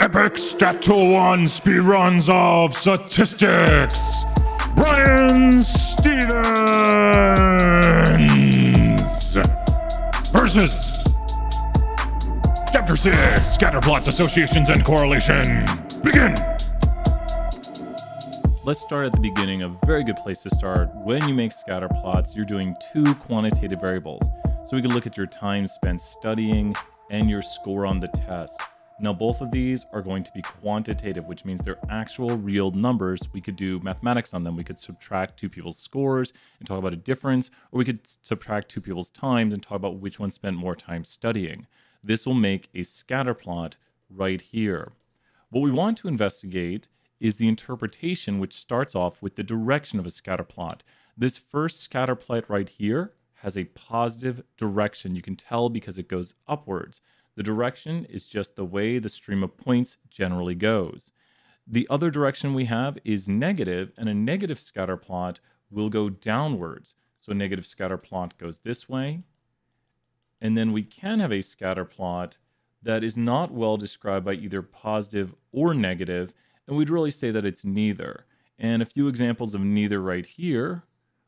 Epic Stat 201 speedruns of statistics. Brian Stevens versus Chapter 6 Scatterplots, Associations, and Correlation. Begin! Let's start at the beginning. A very good place to start. When you make scatter plots, you're doing two quantitative variables. So we can look at your time spent studying and your score on the test. Now, both of these are going to be quantitative, which means they're actual real numbers. We could do mathematics on them. We could subtract two people's scores and talk about a difference, or we could subtract two people's times and talk about which one spent more time studying. This will make a scatter plot right here. What we want to investigate is the interpretation which starts off with the direction of a scatter plot. This first scatter plot right here has a positive direction. You can tell because it goes upwards. The direction is just the way the stream of points generally goes. The other direction we have is negative, and a negative scatter plot will go downwards. So a negative scatter plot goes this way. And then we can have a scatter plot that is not well described by either positive or negative, and we'd really say that it's neither. And a few examples of neither right here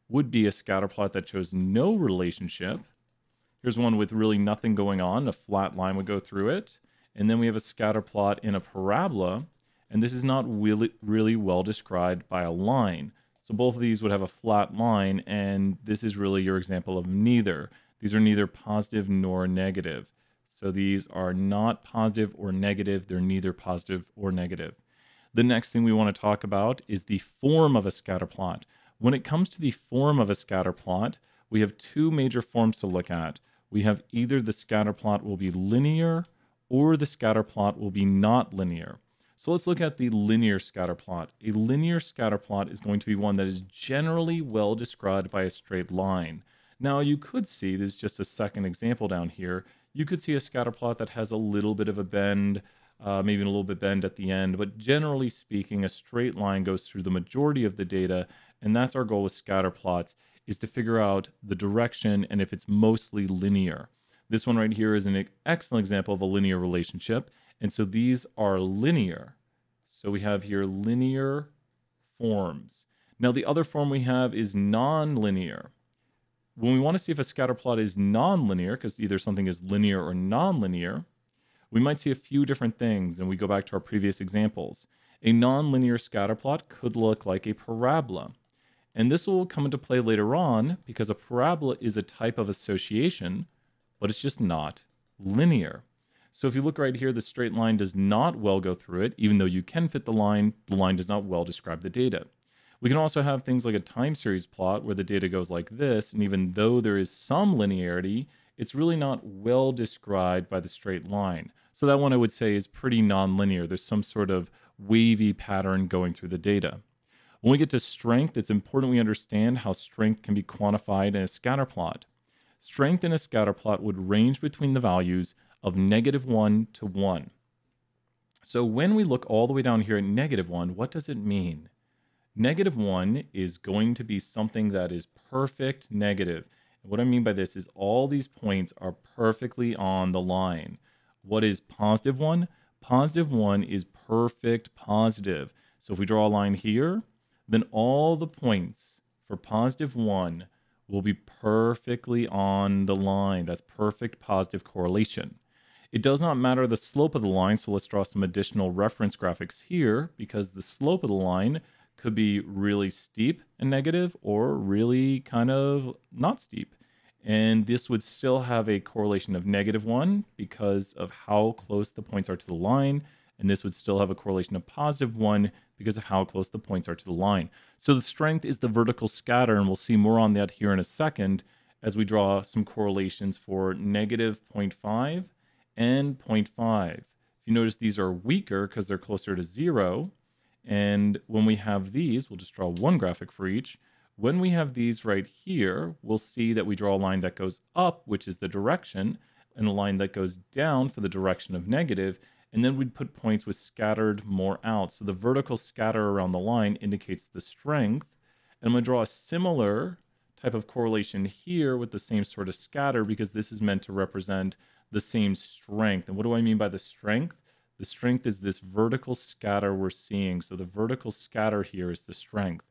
would be a scatter plot that shows no relationship. Here's one with really nothing going on. A flat line would go through it. And then we have a scatter plot in a parabola. And this is not really, really well described by a line. So both of these would have a flat line. And this is really your example of neither. These are neither positive nor negative. So these are not positive or negative. They're neither positive or negative. The next thing we want to talk about is the form of a scatter plot. When it comes to the form of a scatter plot, we have two major forms to look at. We have either the scatter plot will be linear or the scatter plot will be not linear. So let's look at the linear scatter plot. A linear scatter plot is going to be one that is generally well described by a straight line. Now you could see, this is just a second example down here, you could see a scatter plot that has a little bit of a bend, uh, maybe a little bit bend at the end, but generally speaking, a straight line goes through the majority of the data, and that's our goal with scatter plots, is to figure out the direction and if it's mostly linear. This one right here is an excellent example of a linear relationship, and so these are linear. So we have here linear forms. Now the other form we have is nonlinear. When we want to see if a scatter plot is nonlinear, because either something is linear or nonlinear, we might see a few different things, and we go back to our previous examples. A nonlinear scatterplot could look like a parabola. And this will come into play later on because a parabola is a type of association, but it's just not linear. So if you look right here, the straight line does not well go through it. Even though you can fit the line, the line does not well describe the data. We can also have things like a time series plot where the data goes like this, and even though there is some linearity, it's really not well described by the straight line. So that one I would say is pretty nonlinear. There's some sort of wavy pattern going through the data. When we get to strength, it's important we understand how strength can be quantified in a scatter plot. Strength in a scatter plot would range between the values of negative 1 to 1. So when we look all the way down here at negative 1, what does it mean? Negative 1 is going to be something that is perfect negative. And what I mean by this is all these points are perfectly on the line. What is positive 1? Positive 1 is perfect positive. So if we draw a line here, then all the points for positive 1 will be perfectly on the line. That's perfect positive correlation. It does not matter the slope of the line, so let's draw some additional reference graphics here because the slope of the line could be really steep and negative or really kind of not steep. And this would still have a correlation of negative one because of how close the points are to the line. And this would still have a correlation of positive one because of how close the points are to the line. So the strength is the vertical scatter, and we'll see more on that here in a second as we draw some correlations for negative 0.5 and 0.5. If you notice, these are weaker because they're closer to zero. And when we have these, we'll just draw one graphic for each. When we have these right here, we'll see that we draw a line that goes up, which is the direction, and a line that goes down for the direction of negative, and then we'd put points with scattered more out. So the vertical scatter around the line indicates the strength, and I'm going to draw a similar type of correlation here with the same sort of scatter because this is meant to represent the same strength. And what do I mean by the strength? The strength is this vertical scatter we're seeing. So the vertical scatter here is the strength.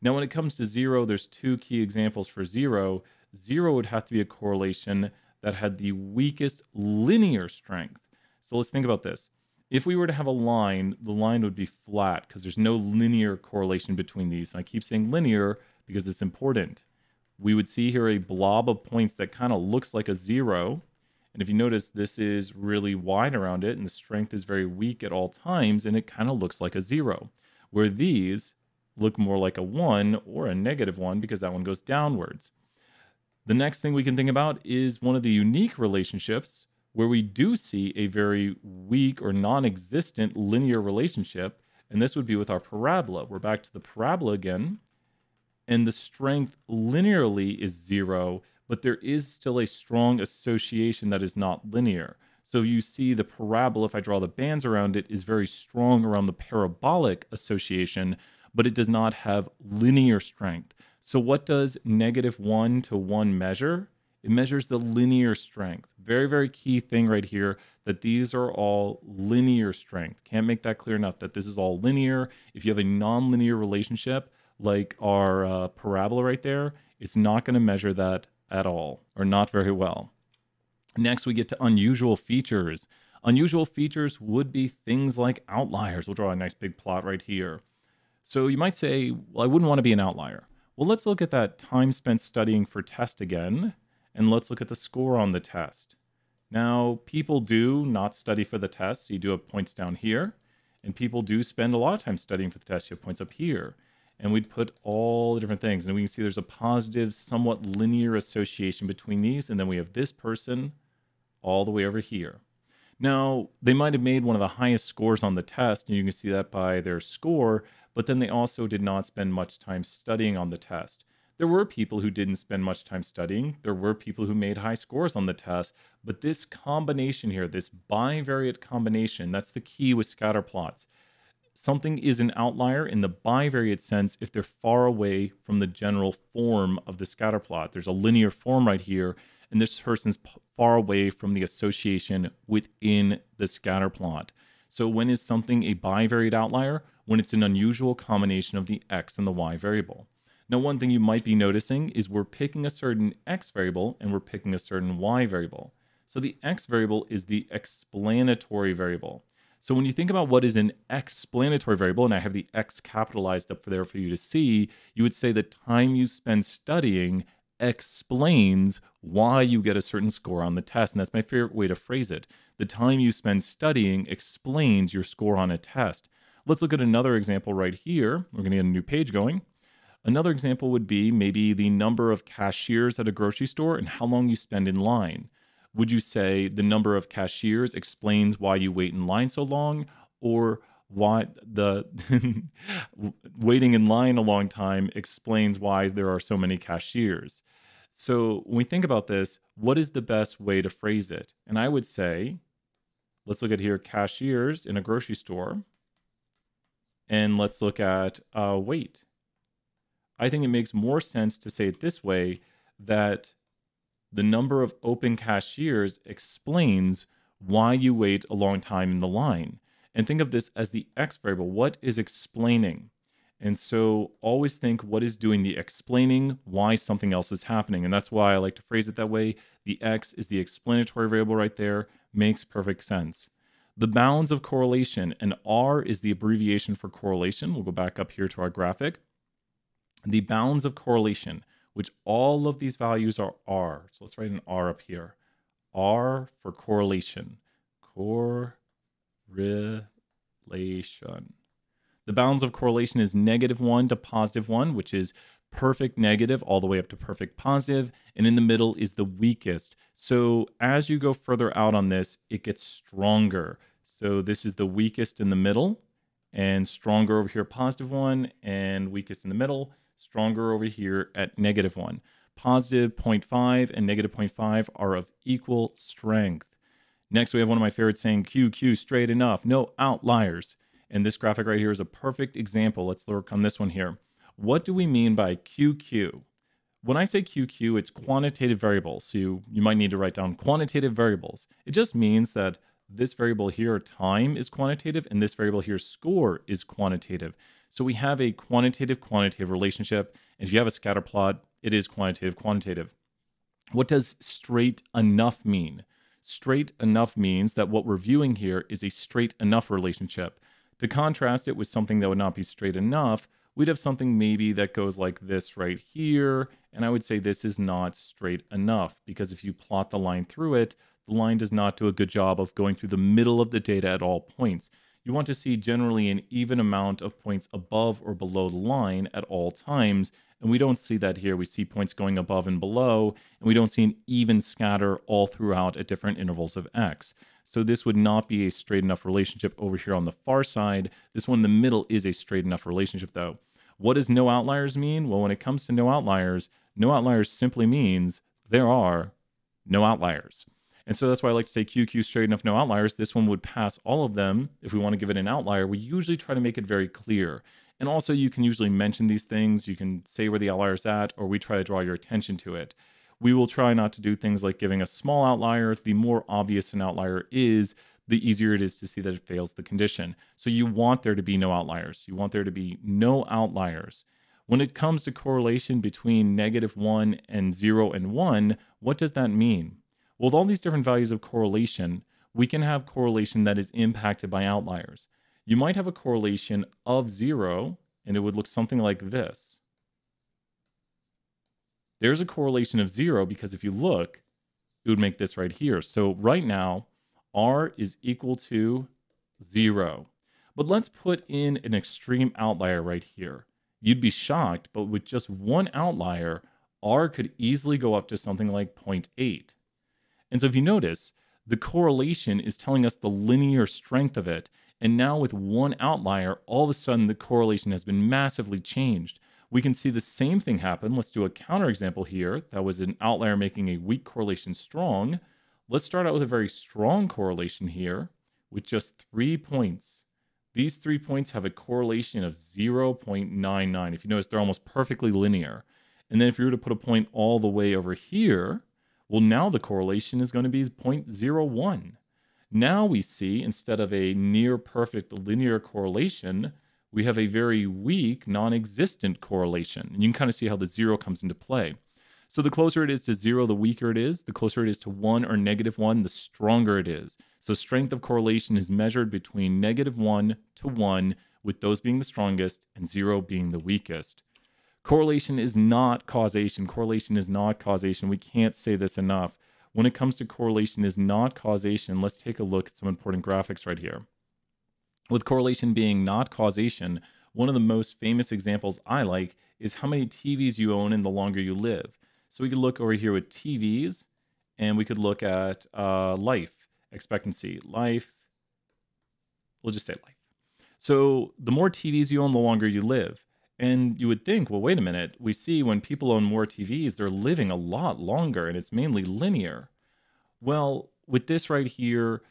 Now, when it comes to zero, there's two key examples for zero. Zero would have to be a correlation that had the weakest linear strength. So let's think about this. If we were to have a line, the line would be flat because there's no linear correlation between these. And I keep saying linear because it's important. We would see here a blob of points that kind of looks like a zero. And if you notice, this is really wide around it and the strength is very weak at all times and it kind of looks like a zero. Where these look more like a one or a negative one because that one goes downwards. The next thing we can think about is one of the unique relationships where we do see a very weak or non existent linear relationship. And this would be with our parabola. We're back to the parabola again. And the strength linearly is zero, but there is still a strong association that is not linear. So you see the parabola, if I draw the bands around it, is very strong around the parabolic association, but it does not have linear strength. So what does negative 1 to 1 measure? It measures the linear strength. Very, very key thing right here that these are all linear strength. Can't make that clear enough that this is all linear. If you have a nonlinear relationship, like our uh, parabola right there, it's not going to measure that at all or not very well. Next, we get to unusual features. Unusual features would be things like outliers. We'll draw a nice big plot right here. So you might say, well, I wouldn't want to be an outlier. Well, let's look at that time spent studying for test again and let's look at the score on the test. Now, people do not study for the test. So you do have points down here, and people do spend a lot of time studying for the test. You have points up here. And we'd put all the different things. And we can see there's a positive, somewhat linear association between these. And then we have this person all the way over here. Now, they might have made one of the highest scores on the test, and you can see that by their score, but then they also did not spend much time studying on the test. There were people who didn't spend much time studying. There were people who made high scores on the test. But this combination here, this bivariate combination, that's the key with scatter plots. Something is an outlier in the bivariate sense if they're far away from the general form of the scatter plot. There's a linear form right here, and this person's far away from the association within the scatter plot. So when is something a bivariate outlier? When it's an unusual combination of the x and the y variable. Now, one thing you might be noticing is we're picking a certain x variable and we're picking a certain y variable. So the x variable is the explanatory variable. So when you think about what is an explanatory variable, and I have the x capitalized up there for you to see, you would say the time you spend studying explains why you get a certain score on the test. And that's my favorite way to phrase it. The time you spend studying explains your score on a test. Let's look at another example right here. We're going to get a new page going. Another example would be maybe the number of cashiers at a grocery store and how long you spend in line. Would you say the number of cashiers explains why you wait in line so long, or why the waiting in line a long time explains why there are so many cashiers? So when we think about this, what is the best way to phrase it? And I would say, let's look at here cashiers in a grocery store, and let's look at uh, wait. I think it makes more sense to say it this way that the number of open cashiers explains why you wait a long time in the line. And think of this as the x variable. What is explaining? And so always think what is doing the explaining why something else is happening. And that's why I like to phrase it that way. The x is the explanatory variable right there, makes perfect sense. The bounds of correlation, and R is the abbreviation for correlation. We'll go back up here to our graphic the bounds of correlation, which all of these values are R. So let's write an R up here. R for correlation. Correlation. The bounds of correlation is negative 1 to positive 1, which is perfect negative all the way up to perfect positive, and in the middle is the weakest. So as you go further out on this, it gets stronger. So this is the weakest in the middle, and stronger over here, positive 1, and weakest in the middle stronger over here at negative 1. Positive 0.5 and negative 0.5 are of equal strength. Next, we have one of my favorites saying QQ straight enough, no outliers. And this graphic right here is a perfect example. Let's look on this one here. What do we mean by QQ? When I say QQ, it's quantitative variables. So you, you might need to write down quantitative variables. It just means that this variable here, time, is quantitative, and this variable here, score, is quantitative. So we have a quantitative quantitative relationship. And if you have a scatter plot, it is quantitative quantitative. What does straight enough mean? Straight enough means that what we're viewing here is a straight enough relationship. To contrast it with something that would not be straight enough, we'd have something maybe that goes like this right here. And I would say this is not straight enough because if you plot the line through it, the line does not do a good job of going through the middle of the data at all points. You want to see generally an even amount of points above or below the line at all times. And we don't see that here. We see points going above and below, and we don't see an even scatter all throughout at different intervals of x. So this would not be a straight enough relationship over here on the far side. This one in the middle is a straight enough relationship though. What does no outliers mean? Well, when it comes to no outliers, no outliers simply means there are no outliers. And so that's why I like to say QQ straight enough, no outliers. This one would pass all of them. If we want to give it an outlier, we usually try to make it very clear. And also you can usually mention these things. You can say where the outlier is at, or we try to draw your attention to it. We will try not to do things like giving a small outlier. The more obvious an outlier is, the easier it is to see that it fails the condition. So you want there to be no outliers. You want there to be no outliers. When it comes to correlation between negative 1 and 0 and 1, what does that mean? Well, with all these different values of correlation, we can have correlation that is impacted by outliers. You might have a correlation of 0, and it would look something like this. There's a correlation of 0 because if you look, it would make this right here. So right now, r is equal to 0. But let's put in an extreme outlier right here. You'd be shocked, but with just one outlier, r could easily go up to something like 0.8. And so if you notice, the correlation is telling us the linear strength of it. And now with one outlier, all of a sudden the correlation has been massively changed. We can see the same thing happen. Let's do a counterexample here. That was an outlier making a weak correlation strong. Let's start out with a very strong correlation here with just three points. These three points have a correlation of 0.99. If you notice, they're almost perfectly linear. And then if you were to put a point all the way over here, well, now the correlation is going to be 0.01. Now we see, instead of a near perfect linear correlation, we have a very weak, non existent correlation. And you can kind of see how the zero comes into play. So the closer it is to zero, the weaker it is. The closer it is to one or negative one, the stronger it is. So strength of correlation is measured between negative one to one, with those being the strongest and zero being the weakest. Correlation is not causation. Correlation is not causation. We can't say this enough. When it comes to correlation is not causation, let's take a look at some important graphics right here. With correlation being not causation, one of the most famous examples I like is how many TVs you own and the longer you live. So we could look over here with TVs and we could look at uh, life expectancy, life, we'll just say life. So the more TVs you own, the longer you live. And you would think, well, wait a minute. We see when people own more TVs, they're living a lot longer and it's mainly linear. Well, with this right here,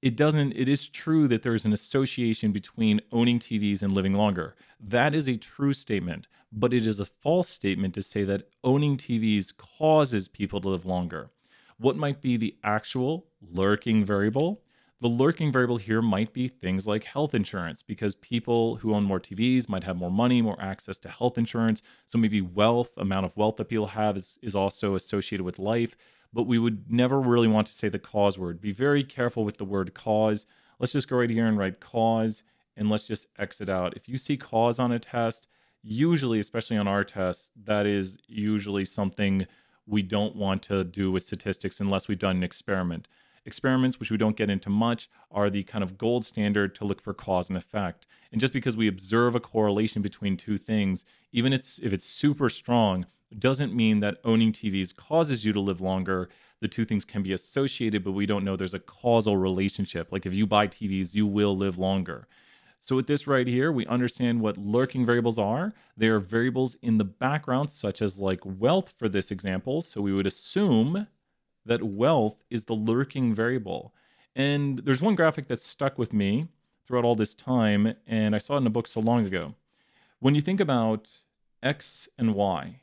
it doesn't, it is true that there's an association between owning TVs and living longer. That is a true statement but it is a false statement to say that owning TVs causes people to live longer. What might be the actual lurking variable? The lurking variable here might be things like health insurance, because people who own more TVs might have more money, more access to health insurance. So maybe wealth, amount of wealth that people have is, is also associated with life. But we would never really want to say the cause word. Be very careful with the word cause. Let's just go right here and write cause, and let's just exit out. If you see cause on a test, usually, especially on our tests, that is usually something we don't want to do with statistics unless we've done an experiment. Experiments, which we don't get into much, are the kind of gold standard to look for cause and effect. And just because we observe a correlation between two things, even if it's super strong, doesn't mean that owning TVs causes you to live longer. The two things can be associated, but we don't know there's a causal relationship. Like if you buy TVs, you will live longer. So with this right here, we understand what lurking variables are. They are variables in the background, such as like wealth for this example. So we would assume that wealth is the lurking variable. And there's one graphic that stuck with me throughout all this time, and I saw it in a book so long ago. When you think about X and Y,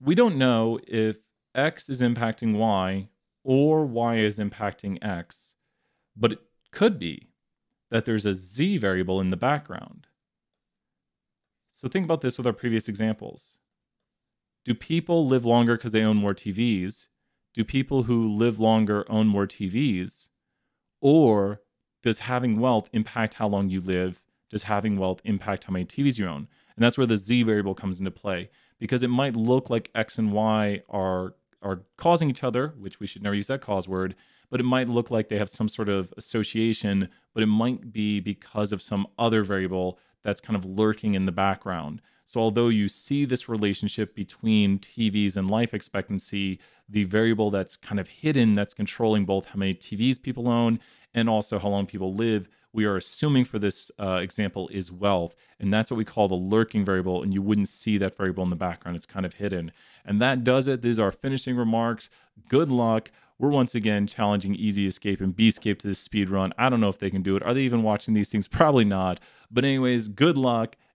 we don't know if X is impacting Y or Y is impacting X But it could be that there's a z variable in the background. So think about this with our previous examples. Do people live longer because they own more TVs? Do people who live longer own more TVs? Or does having wealth impact how long you live? Does having wealth impact how many TVs you own? And that's where the Z variable comes into play because it might look like X and Y are are causing each other, which we should never use that cause word, but it might look like they have some sort of association, but it might be because of some other variable that's kind of lurking in the background. So, although you see this relationship between TVs and life expectancy, the variable that's kind of hidden that's controlling both how many TVs people own and also how long people live, we are assuming for this uh, example is wealth. And that's what we call the lurking variable. And you wouldn't see that variable in the background, it's kind of hidden. And that does it. These are finishing remarks. Good luck. We're once again challenging Easy Escape and Escape to this speed run. I don't know if they can do it. Are they even watching these things? Probably not. But, anyways, good luck